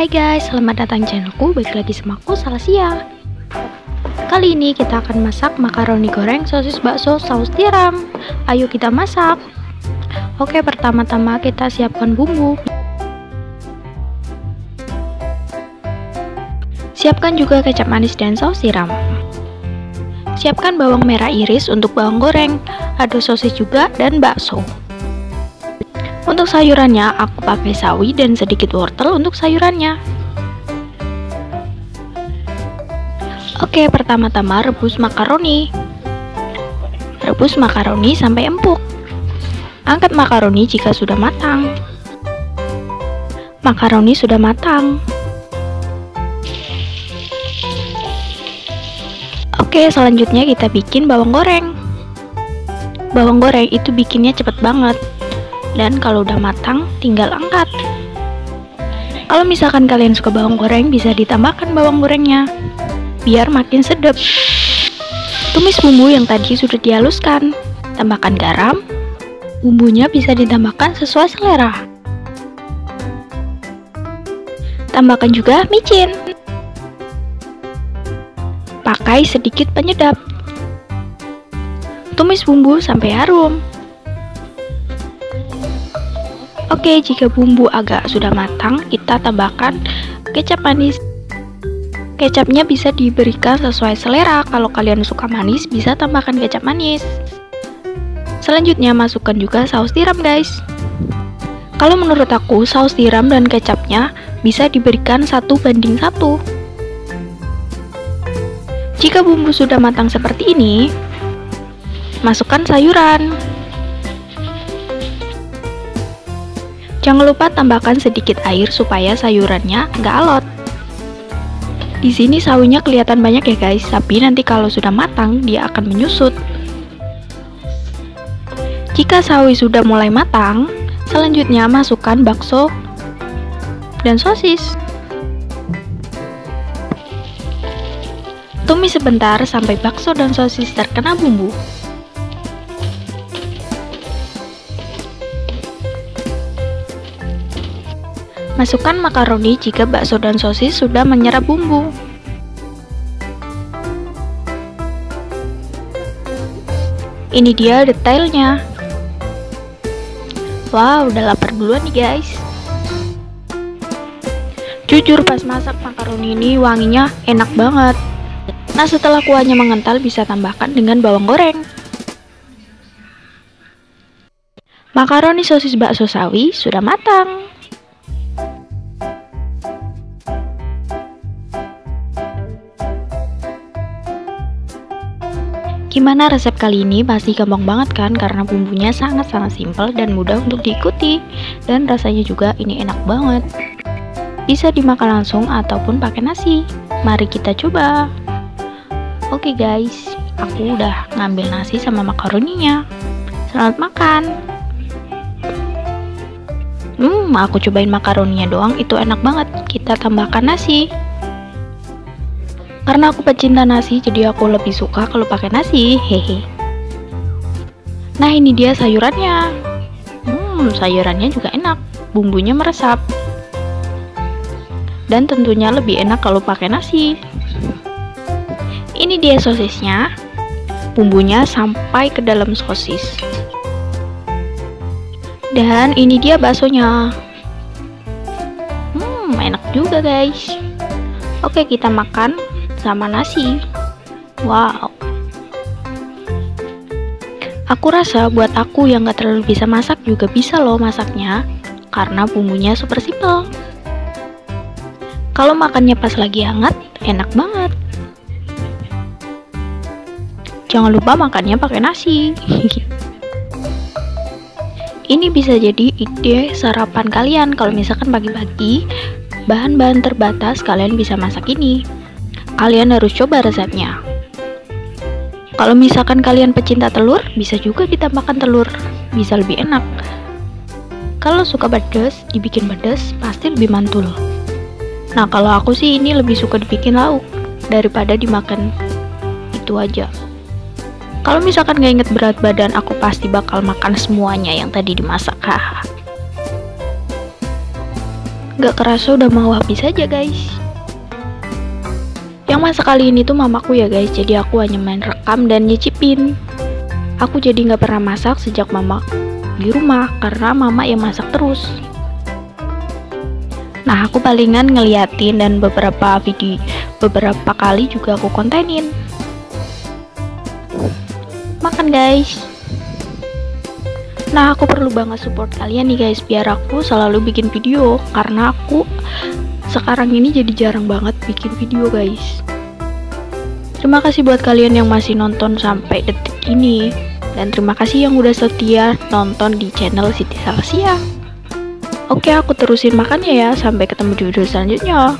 Hai guys, selamat datang channelku, balik lagi sama aku, Salasia Kali ini kita akan masak makaroni goreng sosis bakso saus tiram. Ayo kita masak. Oke, pertama-tama kita siapkan bumbu. Siapkan juga kecap manis dan saus tiram. Siapkan bawang merah iris untuk bawang goreng Ada sosis juga dan bakso untuk sayurannya, aku pakai sawi dan sedikit wortel untuk sayurannya. Oke, pertama-tama rebus makaroni. Rebus makaroni sampai empuk. Angkat makaroni jika sudah matang. Makaroni sudah matang. Oke, selanjutnya kita bikin bawang goreng. Bawang goreng itu bikinnya cepet banget dan kalau udah matang tinggal angkat. Kalau misalkan kalian suka bawang goreng bisa ditambahkan bawang gorengnya. Biar makin sedap. Tumis bumbu yang tadi sudah dihaluskan. Tambahkan garam. Bumbunya bisa ditambahkan sesuai selera. Tambahkan juga micin. Pakai sedikit penyedap. Tumis bumbu sampai harum Oke, jika bumbu agak sudah matang, kita tambahkan kecap manis. Kecapnya bisa diberikan sesuai selera. Kalau kalian suka manis, bisa tambahkan kecap manis. Selanjutnya masukkan juga saus tiram, guys. Kalau menurut aku, saus tiram dan kecapnya bisa diberikan satu banding satu. Jika bumbu sudah matang seperti ini, masukkan sayuran. Jangan lupa tambahkan sedikit air supaya sayurannya nggak alot. Di sini sawinya kelihatan banyak ya guys, tapi nanti kalau sudah matang dia akan menyusut. Jika sawi sudah mulai matang, selanjutnya masukkan bakso dan sosis. Tumis sebentar sampai bakso dan sosis terkena bumbu. Masukkan makaroni jika bakso dan sosis sudah menyerap bumbu. Ini dia detailnya. Wow, udah lapar duluan nih guys. Jujur pas masak makaroni ini wanginya enak banget. Nah setelah kuahnya mengental bisa tambahkan dengan bawang goreng. Makaroni sosis bakso sawi sudah matang. Gimana resep kali ini? Pasti gampang banget kan karena bumbunya sangat-sangat simpel dan mudah untuk diikuti dan rasanya juga ini enak banget. Bisa dimakan langsung ataupun pakai nasi. Mari kita coba. Oke guys, aku udah ngambil nasi sama makaroninya. Selamat makan. Hmm, aku cobain makaroninya doang itu enak banget. Kita tambahkan nasi. Karena aku pecinta nasi, jadi aku lebih suka kalau pakai nasi. Hehe. Nah, ini dia sayurannya. Hmm, sayurannya juga enak. Bumbunya meresap. Dan tentunya lebih enak kalau pakai nasi. Ini dia sosisnya. Bumbunya sampai ke dalam sosis. Dan ini dia baksonya. Hmm, enak juga guys. Oke, kita makan sama nasi. Wow. Aku rasa buat aku yang gak terlalu bisa masak juga bisa loh masaknya, karena bumbunya super simple. Kalau makannya pas lagi hangat, enak banget. Jangan lupa makannya pakai nasi. Ini bisa jadi ide sarapan kalian kalau misalkan pagi-pagi bahan-bahan terbatas kalian bisa masak ini kalian harus coba resepnya. Kalau misalkan kalian pecinta telur, bisa juga ditambahkan telur, bisa lebih enak. Kalau suka pedas, dibikin pedas pasti lebih mantul. Nah, kalau aku sih ini lebih suka dibikin lauk daripada dimakan itu aja. Kalau misalkan gak inget berat badan, aku pasti bakal makan semuanya yang tadi dimasak. Haha. Gak kerasa udah mau habis aja guys. Yang masa kali ini tuh mamaku ya guys, jadi aku hanya main rekam dan nyicipin. Aku jadi nggak pernah masak sejak mama di rumah karena mama yang masak terus. Nah, aku palingan ngeliatin dan beberapa video beberapa kali juga aku kontenin. Makan guys. Nah, aku perlu banget support kalian nih guys biar aku selalu bikin video karena aku sekarang ini jadi jarang banget bikin video guys. Terima kasih buat kalian yang masih nonton sampai detik ini. Dan terima kasih yang udah setia nonton di channel Siti Salsia. Oke aku terusin makannya ya. Sampai ketemu di video selanjutnya